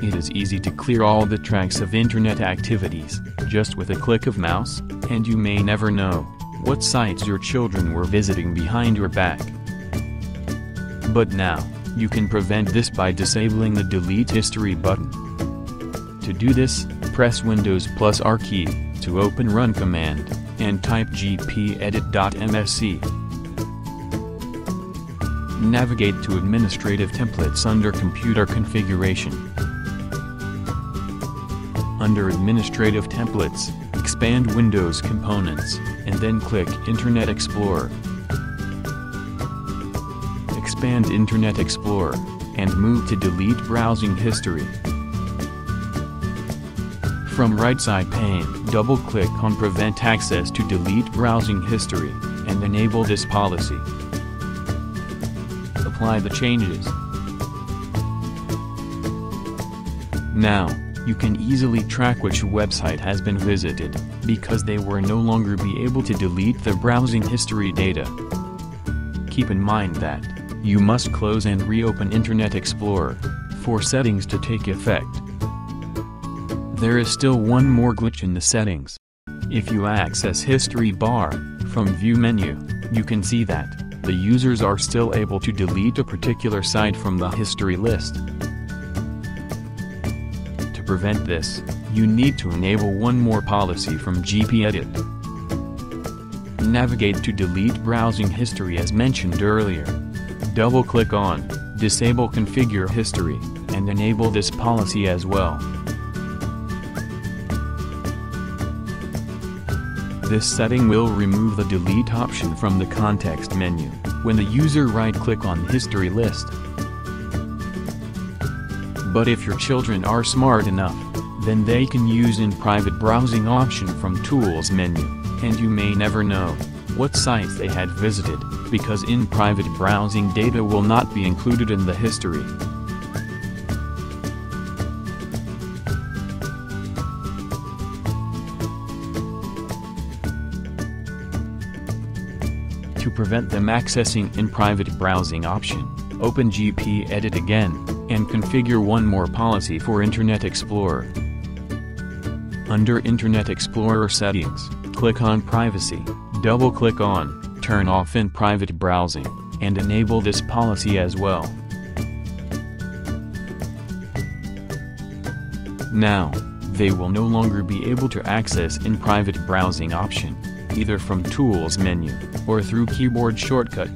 It is easy to clear all the tracks of internet activities, just with a click of mouse, and you may never know what sites your children were visiting behind your back. But now, you can prevent this by disabling the Delete History button. To do this, press Windows plus R key, to open Run command, and type gpedit.msc. Navigate to Administrative Templates under Computer Configuration. Under Administrative Templates, expand Windows Components, and then click Internet Explorer. Expand Internet Explorer, and move to Delete Browsing History. From right side pane, double-click on Prevent Access to Delete Browsing History, and enable this policy. Apply the changes. Now, you can easily track which website has been visited, because they will no longer be able to delete the browsing history data. Keep in mind that, you must close and reopen Internet Explorer, for settings to take effect. There is still one more glitch in the settings. If you access History bar, from View menu, you can see that, the users are still able to delete a particular site from the history list. To prevent this, you need to enable one more policy from GPEdit. Navigate to delete browsing history as mentioned earlier. Double-click on Disable Configure History, and enable this policy as well. This setting will remove the delete option from the context menu, when the user right-click on history list. But if your children are smart enough, then they can use in private browsing option from tools menu, and you may never know what sites they had visited, because in private browsing data will not be included in the history. To prevent them accessing in private browsing option, open GPEdit again, and configure one more policy for Internet Explorer. Under Internet Explorer settings, click on Privacy, double-click on Turn off in private browsing, and enable this policy as well. Now, they will no longer be able to access in private browsing option, either from Tools menu, or through keyboard shortcut.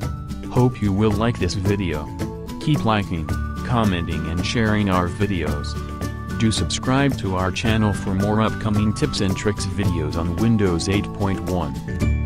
Hope you will like this video. Keep liking, commenting and sharing our videos. Do subscribe to our channel for more upcoming tips and tricks videos on Windows 8.1.